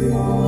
Yeah.